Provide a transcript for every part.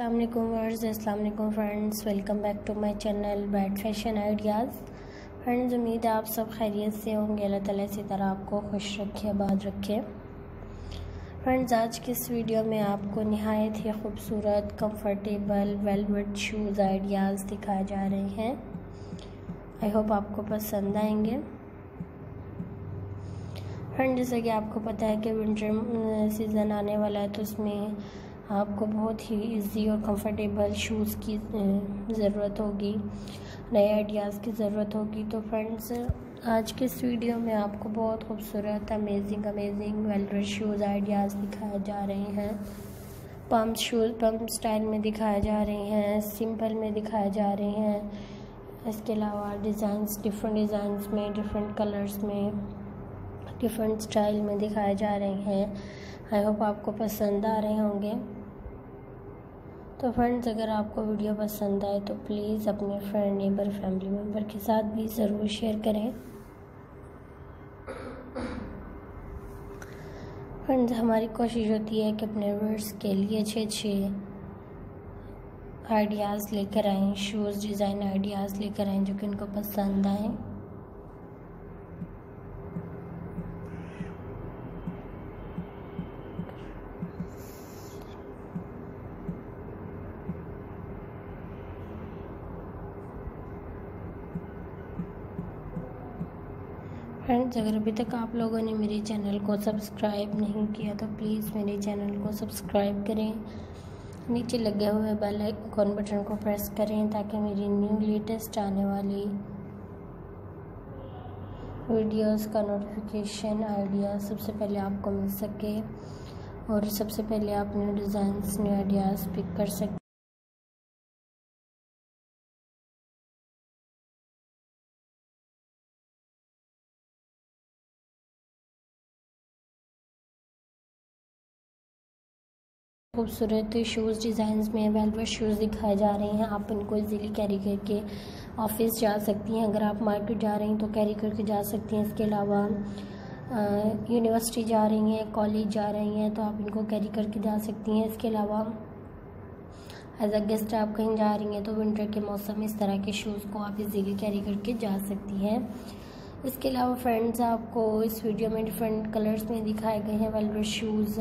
अल्लाम वर्स अस्सलाम friends welcome back to my channel bad fashion ideas friends उम्मीद है आप सब खैरियत से होंगे। अल्लाह ताला इसी तरह आपको खुश रखे, आबाद रखे। फ्रेंड्स आज की इस वीडियो में आपको नहायत ही खूबसूरत कंफर्टेबल वेलवेट शूज़ आइडियाज़ दिखाए जा रहे हैं। आई होप आपको पसंद आएँगे। फ्रेंड जैसा कि आपको पता है कि विंटर सीज़न आने वाला है तो उसमें आपको बहुत ही इजी और कंफर्टेबल शूज़ की ज़रूरत होगी, नए आइडियाज़ की ज़रूरत होगी। तो फ्रेंड्स आज के इस वीडियो में आपको बहुत खूबसूरत amazing amazing velvet shoes ideas दिखाए जा रहे हैं। पम्प शूज़ पम्प स्टाइल में दिखाए जा रहे हैं सिंपल में दिखाए जा रहे हैं। इसके अलावा डिज़ाइंस डिफरेंट डिज़ाइंस में डिफरेंट कलर्स में डिफरेंट स्टाइल में दिखाए जा रहे हैं। आई होप आपको पसंद आ रहे होंगे। तो फ्रेंड्स अगर आपको वीडियो पसंद आए तो प्लीज़ अपने फ्रेंड नेबर फैमिली मेंबर के साथ भी ज़रूर शेयर करें। फ्रेंड्स हमारी कोशिश होती है कि अपने वर्ड्स के लिए अच्छे अच्छे आइडियाज़ लेकर आएँ शूज़ डिज़ाइन आइडियाज़ लेकर आएँ जो कि उनको पसंद आएँ। फ्रेंड्स, अगर अभी तक आप लोगों ने मेरे चैनल को सब्सक्राइब नहीं किया तो प्लीज़ मेरे चैनल को सब्सक्राइब करें। नीचे लगे हुए बेल आइकॉन बटन को प्रेस करें ताकि मेरी न्यू लेटेस्ट आने वाली वीडियोस का नोटिफिकेशन आइडिया सबसे पहले आपको मिल सके और सबसे पहले आप new designs new ideas pick कर सकें। खूबसूरत शूज़ डिज़ाइंस में वेलवेट शूज़ दिखाए जा रहे हैं। आप इनको इजीली कैरी करके ऑफ़िस जा सकती हैं। अगर आप मार्केट जा रही हैं तो कैरी करके जा सकती हैं। इसके अलावा यूनिवर्सिटी जा रही हैं कॉलेज जा रही हैं तो आप इनको कैरी करके जा सकती हैं। इसके अलावा एज अ गेस्ट आप कहीं जा रही हैं तो विंटर के मौसम में इस तरह के शूज़ को आप इजीली कैरी करके जा सकती हैं। इसके अलावा फ्रेंड्स आपको इस वीडियो में डिफरेंट कलर्स में दिखाए गए हैं। वेलवेट शूज़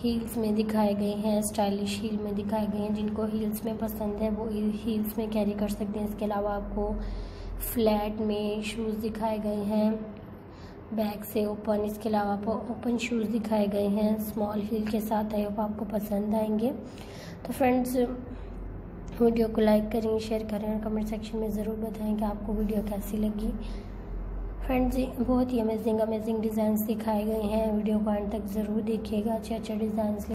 हील्स में दिखाए गए हैं स्टाइलिश हील में दिखाए गए हैं। जिनको हील्स में पसंद है, वो हील्स में कैरी कर सकते हैं। इसके अलावा आपको फ्लैट में शूज़ दिखाए गए हैं बैक से ओपन इसके अलावा आपको ओपन शूज़ दिखाए गए हैं स्मॉल हील के साथ वो आपको पसंद आएँगे। तो फ्रेंड्स वीडियो को लाइक करें शेयर करें और कमेंट सेक्शन में ज़रूर बताएँ कि आपको वीडियो कैसी लगी। फ्रेंड्स बहुत ही अमेजिंग अमेजिंग डिज़ाइन दिखाए गए हैं। वीडियो एंड तक ज़रूर देखिएगा। अच्छे अच्छे डिज़ाइन